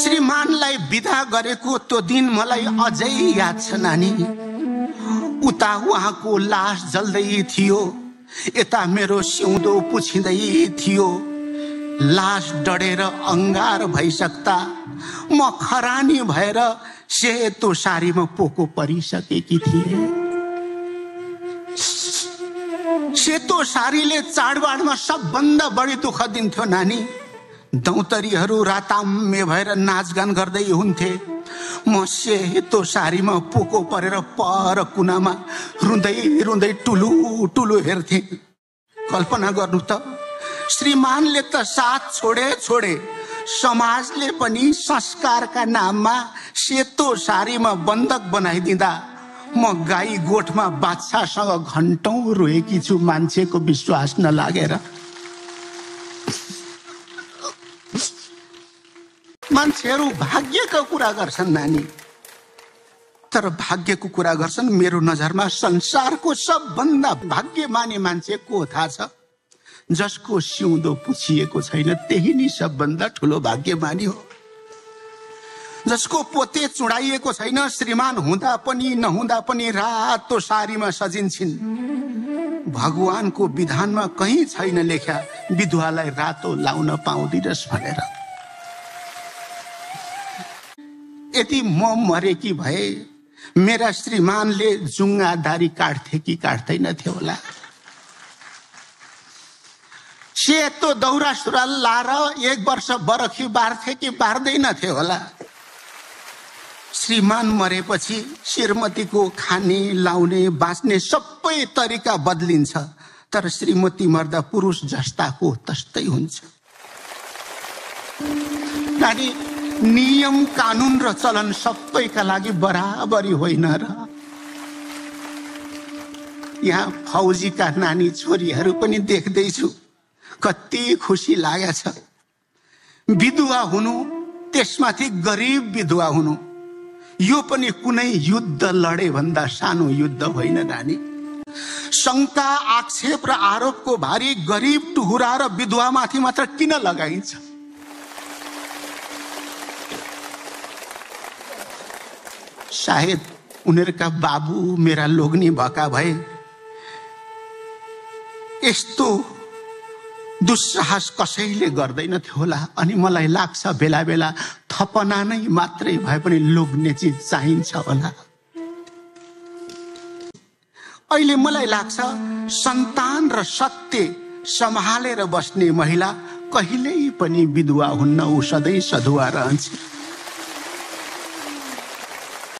श्रीमानलाई विदा गरेको त्यो दिन मलाई अझै याद छ नानी। उता उहाँको लास जल्दै थियो। यता मेरो सिउँदो पुछिँदै थियो। लास डढेर अङ्गार भइसक्दा म खरानी भएर सेतो सारीमा पोको परिसकेकी थिएँ। सेतो सारीले चाडबाडमा सबभन्दा बढी दुःख दिन्थ्यो नानी। दौतरीहरू राताम्य भएर नाचगान गर्दै हुन्थे। म सेतो सारीमा पोको परेर पर कुनामा रुँदै रुँदै टुलु टुलु हेर्थे। कल्पना गर्नु त श्रीमानले त साथ छोडे छोडे समाजले पनि संस्कारका नाममा सेतो सारीमा बन्धक बनाइदिँदा म गाई गोठमा बादशाहसँग घन्टौँ रोएकी छु मान्छेको विश्वास नलागेर। मान्छेहरू भाग्यको कुरा गर्छन् नानी तर भाग्यको कुरा गर्छन् मेरो नजरमा संसारको सबभन्दा भाग्य माने मान्छे को थाहा छ जसको सिउँदो पुछिएको छैन त्यही नै सबभन्दा ठुलो भाग्यमानी हो जसको पोते चुडाइएको छैन श्रीमान हुँदा पनि नहुँदा पनि रातो सारीमा सजिन्छन् भगवानको विधानमा कहीँ छैन लेख्या विधुवालाई रातो लाउन पाउँदिनस् भनेर। यदि म मरेकी भए मेरा श्रीमानले जुङ्गा दारी काट्थे कि काट्दैनथे होला? सेतो दौरा सुरुवाल लाएर एक वर्ष बरखी बार्थे कि बार्दैनथे होला? श्रीमान मरेपछि श्रीमतीको खाने लाउने बाँच्ने सबै तरिका बदलिन्छ। तर श्रीमती मर्दा पुरुष जस्ताको तस्तै हुन्छ। नानी नियम कानुन र चलन सबैका लागि बराबरी होइन र? यहाँ फौजीका नानी छोरीहरू पनि देख्दैछु। कति खुसी लागेछ। विधुवा हुनु त्यसमाथि गरिब विधुवा हुनु। यो पनि कुनै युद्ध लडे भन्दा सानो युद्ध होइन नानी। शङ्का आक्षेप र आरोपको भारी गरिब टुहुरा र विधुवामाथि मात्र किन लगाइन्छ? सायद उनीहरूका बाबु मेरा लोग्ने भएका भए यस्तो दुस्साहस कसैले गर्दैनथ्यो होला। अनि मलाई लाग्छ बेला बेला थपना नै मात्रै भए पनि लोग्ने चिज चाहिन्छ होला। अहिले मलाई लाग्छ सन्तान र सत्य सम्हालेर बस्ने महिला कहिल्यै पनि विधुवा हुन्न ऊ सधैँ सधुवा रहन्छ।